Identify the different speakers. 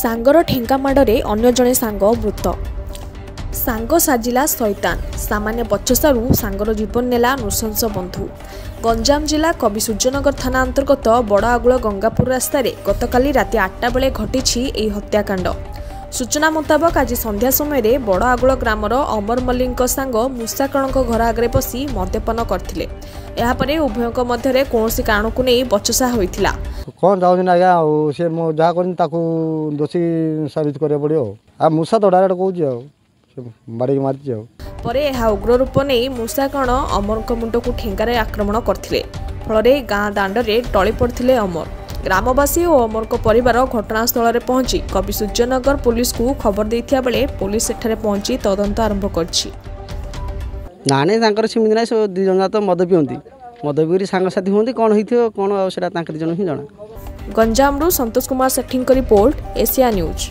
Speaker 1: ସାଙ୍ଗର ଠେଙ୍ଗା ମାଡ଼ରେ ଅନ୍ୟ ଜଣେ ସାଙ୍ଗ ମୃତ। ସାଙ୍ଗ ସାଜିଲା ଶୈତାନ। ସାମାନ୍ୟ ବଚସାରୁ ସାଙ୍ଗର ଜୀବନ ନେଲା ନୃଶଂସ ବନ୍ଧୁ। ଗଞ୍ଜାମ ଜିଲ୍ଲା କବି ସୂର୍ଯ୍ୟନଗର ଥାନା ଅନ୍ତର୍ଗତ ବଡ଼ ଆଗୁଳ ଗଙ୍ଗାପୁର ରାସ୍ତାରେ ଗତକାଲି ରାତି ଆଠଟା ବେଳେ ଘଟିଛି ଏହି ହତ୍ୟାକାଣ୍ଡ। ସୂଚନା ମୁତାବକ ଆଜି ସନ୍ଧ୍ୟା ସମୟରେ ବଡ଼ ଆଗୁଳ ଗ୍ରାମର ଅମର ମଲ୍ଲିକଙ୍କ ସାଙ୍ଗ ମୂଷାକଣଙ୍କ ଘର ଆଗରେ ବସି ମଦ୍ୟପାନ କରିଥିଲେ। ଏହାପରେ ଉଭୟଙ୍କ ମଧ୍ୟରେ କୌଣସି କାରଣକୁ ନେଇ ବଚସା ହୋଇଥିଲା।
Speaker 2: କ'ଣ ଚାହୁଁଛନ୍ତି ଆଜ୍ଞା? ଆଉ ସେ ମୁଁ ଯାହା କରିନି ତାକୁ ଦୋଷୀ ସାବିତ କରିବାକୁ ପଡ଼ିବ ଆଉ। ଆଉ ମୂଷା ତ ଡାଇରେକ୍ଟ କହୁଛି ଆଉ। ସେ ମାରିଛି ଆଉ।
Speaker 1: ପରେ ଏହା ଉଗ୍ର ରୂପ ନେଇ ମୂଷାକଣ ଅମରଙ୍କ ମୁଣ୍ଡକୁ ଠେଙ୍ଗାରେ ଆକ୍ରମଣ କରିଥିଲେ। ଫଳରେ ଗାଁ ଦାଣ୍ଡରେ ଟଳି ପଡ଼ିଥିଲେ ଅମର। ଗ୍ରାମବାସୀ ଓ ଅମରଙ୍କ ପରିବାର ଘଟଣାସ୍ଥଳରେ ପହଞ୍ଚି କବି ସୂର୍ଯ୍ୟନଗର ପୁଲିସକୁ ଖବର ଦେଇଥିବା ବେଳେ ପୁଲିସ ସେଠାରେ ପହଞ୍ଚି ତଦନ୍ତ ଆରମ୍ଭ କରିଛି।
Speaker 3: ନା ନାଇଁ ତାଙ୍କର ସେମିତି ନାହିଁ ସବୁ ଦୁଇ ଜଣ ତ ମଦ ପିଅନ୍ତି। ମଦ ପିଇକରି ସାଙ୍ଗସାଥି ହୁଅନ୍ତି କ'ଣ ହେଇଥିବ କ'ଣ ଆଉ ସେଇଟା ତାଙ୍କ ଦୁଇ ଜଣ ହିଁ ଜଣା।
Speaker 1: ଗଞ୍ଜାମରୁ ସନ୍ତୋଷ କୁମାର ସେଠୀଙ୍କ ରିପୋର୍ଟ ଏସିଆ ନ୍ୟୁଜ୍।